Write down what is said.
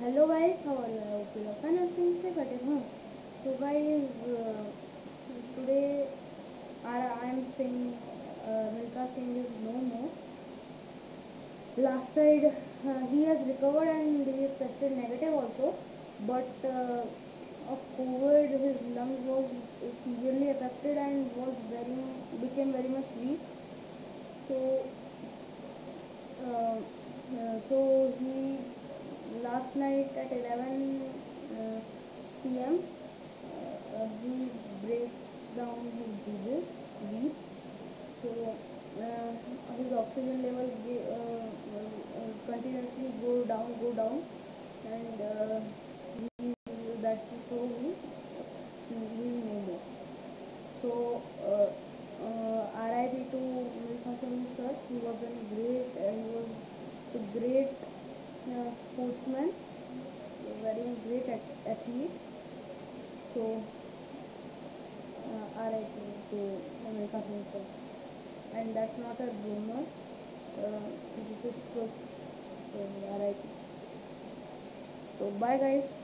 hello guys how are you? I hope you are fine. and staying safe at home so guys uh, today i am saying uh, Milkha Singh is no more. Last ride uh, he has recovered and he is tested negative also. But uh, of covid his lungs was severely affected and was very became very much weak. So uh, uh, so he last night at 11 uh, p.m. Uh, he break down his breaths, breathes. So uh, his oxygen level uh, continuously go down, go down, and uh, that's so he no more. So uh, uh, RIP to Singh sir. He was a great. Uh, he was a great uh, sportsman, very great athlete. So, uh, RIP to Milkha Singh. And that's not a rumor. Uh, this is truth. So, RIP. So, bye guys.